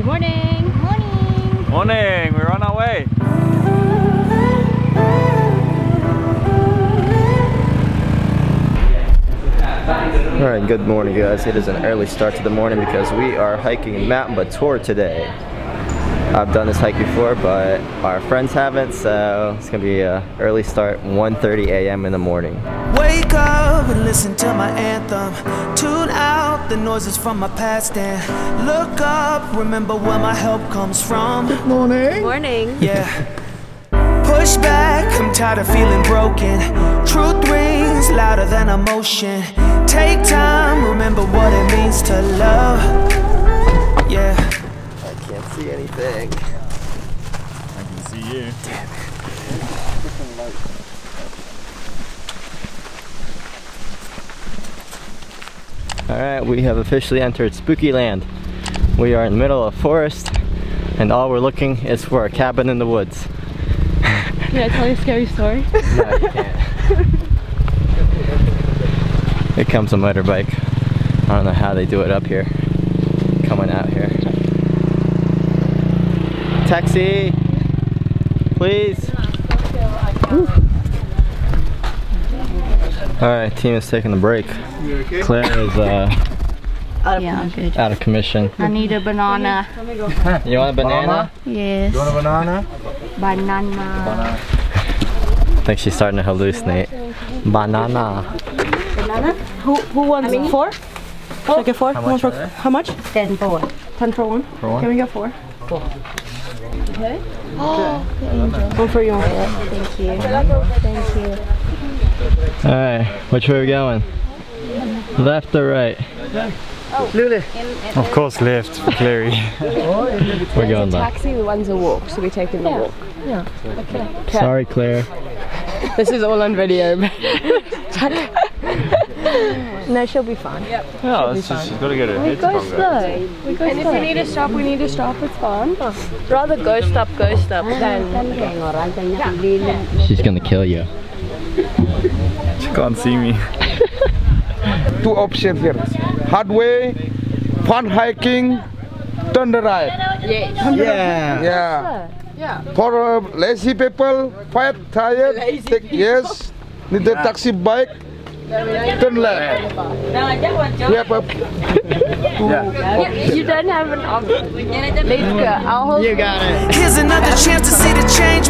Good morning. Morning. Morning, we're on our way. Alright, good morning guys. It is an early start to the morning because we are hiking Mount Batur today. I've done this hike before, but our friends haven't, so it's gonna be a early start, 1.30 a.m. in the morning. Wake up and listen to my anthem. Tune out the noises from my past and look up. Remember where my help comes from. Good morning. Morning. Yeah. Push back, I'm tired of feeling broken. Truth rings louder than emotion. Take time, remember what it means to love. Yeah. I can't see anything. I can see you. Damn it. Alright, we have officially entered Spooky Land. We are in the middle of a forest, and all we're looking is for a cabin in the woods. Can I tell you a scary story? No, you can't. Here comes a motorbike. I don't know how they do it up here. Coming out here. Taxi! Please! Alright, team is taking a break. Claire is uh, yeah, I'm good. out of commission. I need a banana. You want a banana? Yes. You want a banana? Banana. I think she's starting to hallucinate. Banana. Banana? Who who wants four? Should I get four? How Who much for, how much? Ten for. Ten for one. For one? Can we get four? Okay. one for you. One for you. Thank you. Thank you. Alright, which way are we going? Left or right? Of course left for Clary. We're going left. Taxi, the one's a walk, so we take in the walk. Yeah. Okay. Sorry, Claire. This is all on video. no, she'll be fine. No, it's just, she's got to get her head Go slow. We go And if we need to stop, we need to stop. It's fine. Rather go stop, go stop than She's gonna kill you. She can't see me. two options here. Hard way, fun hiking, turn the right. Yeah. Yeah. Yeah. For uh, lazy people, fat, tired, take yes. Need the taxi bike, turn left. We have a You don't have an option. Let's go. I'll hold You got it. Here's another chance to see the change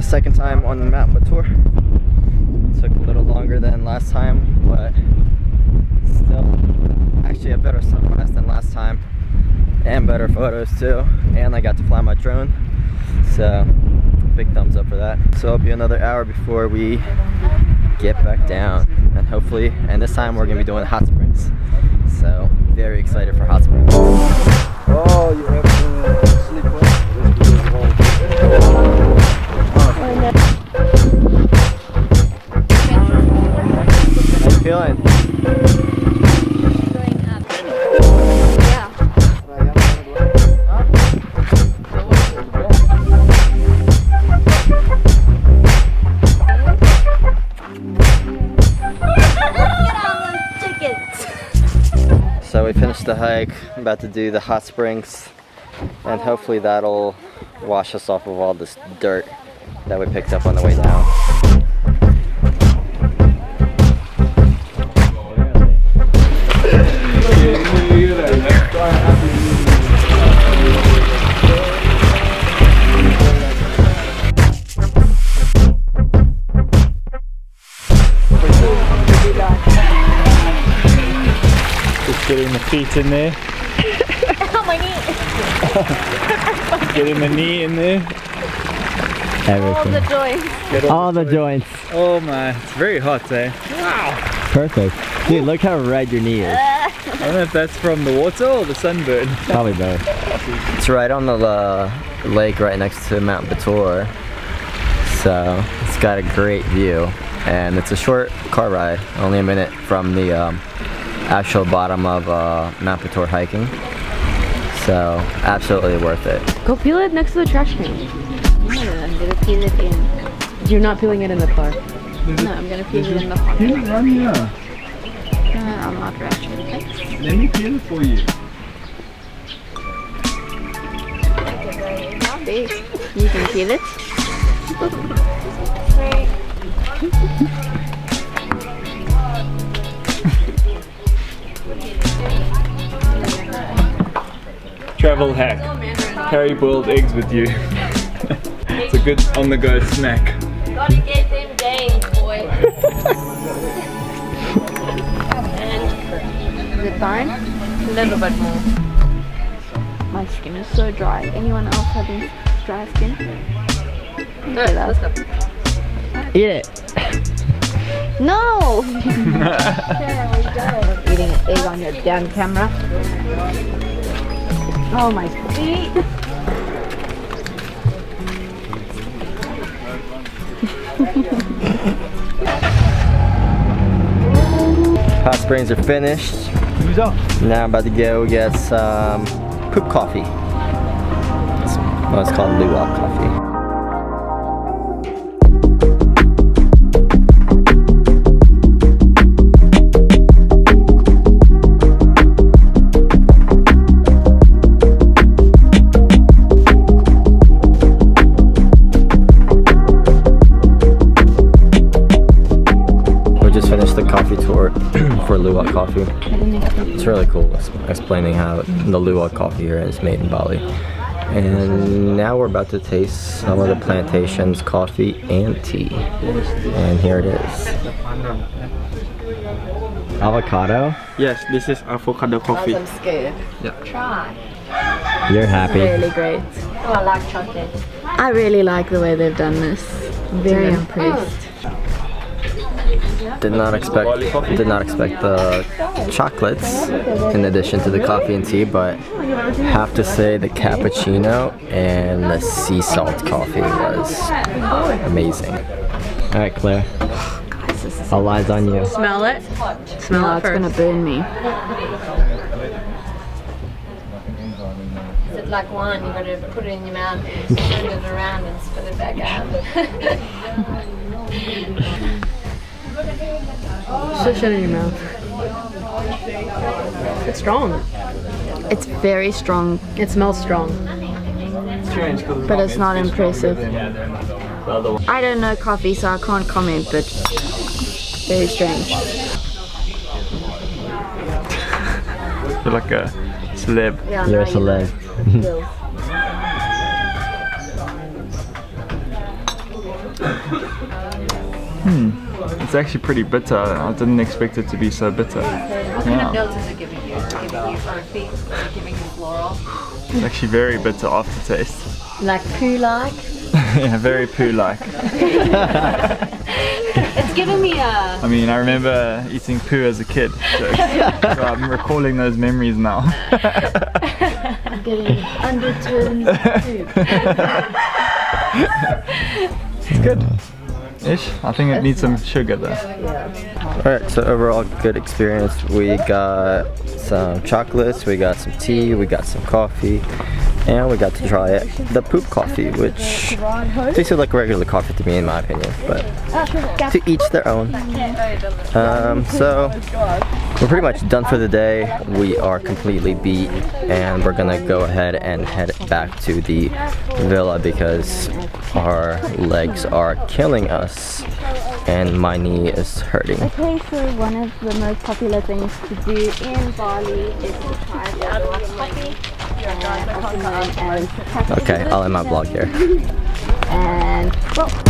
Second time on the Mount Batur. Took a little longer than last time, but still actually a better sunrise than last time. And better photos too. And I got to fly my drone. So big thumbs up for that. So it'll be another hour before we get back down. And hopefully, and this time we're gonna be doing hot springs. So very excited for hot springs. Oh, you have to sleep Feeling? So we finished the hike. I'm about to do the hot springs, and hopefully that'll wash us off of all this dirt that we picked up on the way down. Just getting the feet in there. Oh, my knee. Getting the knee in there. Everything. The joints. Get all All the joints. Oh my, it's very hot, eh? Wow. Perfect. Dude, look how red your knee is. I don't know if that's from the water or the sunburn. Probably both. It's right on the uh, lake right next to Mount Batur. So it's got a great view. And it's a short car ride, only a minute from the um, actual bottom of uh, Mount Batur hiking. So absolutely worth it. Go peel it next to the trash can. I'm gonna peel it in. You're not peeling it in the car. No, I'm gonna peel it in the car. Peel it on here. Uh, I'm not ready. Let me peel it for you. Not big. You can peel it. Travel hack. Carry boiled eggs with you. it's a good on the go snack. Gotta get them gains, boy. Is it fine? A little bit more. My skin is so dry. Anyone else having dry skin? Good, let's. Eat it. No! Eating an egg on your damn camera. Oh my feet. Hot springs are finished. Who's up? Now I'm about to go get some poop coffee. It's, well, it's called luwak coffee. Explaining how the Luwak coffee here is made in Bali. And now we're about to taste some of the plantation's coffee and tea. And here it is. Avocado? Yes, this is avocado coffee. I'm scared. Yeah. Try. You're happy. Really great. Oh, I like chocolate. I really like the way they've done this. Very impressed. Did not expect did not expect the chocolates in addition to the coffee and tea, but have to say the cappuccino and the sea salt coffee was amazing. All right, Claire. All eyes on you. Smell it. Smell No, it it's first. gonna burn me. Is it like wine? You gotta put it in your mouth, and turn it around, and spit it back out. Swish it in your mouth. It's strong. it's very strong, It smells strong. but it's not impressive. I don't know coffee, so I can't comment, but very strange. You're like a celeb. Yeah, You're a no, celeb. It's actually pretty bitter. I didn't expect it to be so bitter. Yeah. notes is it giving you? Is it giving you earthy? Is it giving you floral? It's actually very bitter aftertaste. Like poo-like? yeah, very poo-like. It's giving me a... I mean, I remember eating poo as a kid, so, so I'm recalling those memories now. I'm getting undertones of poop. it's good. Ish. I think it needs some sugar though. Alright, so overall good experience. We got some chocolates, we got some tea, we got some coffee, and we got to try it, the poop coffee, which tasted like regular coffee to me in my opinion, but to each their own. Um, so we're pretty much done for the day. We are completely beat and we're gonna go ahead and head back to the villa because our legs are killing us and my knee is hurting. Okay, so one of the most popular things to do in Bali is to try Luwak coffee, and also known as Kakadu. Okay, I'll end my vlog here. And well,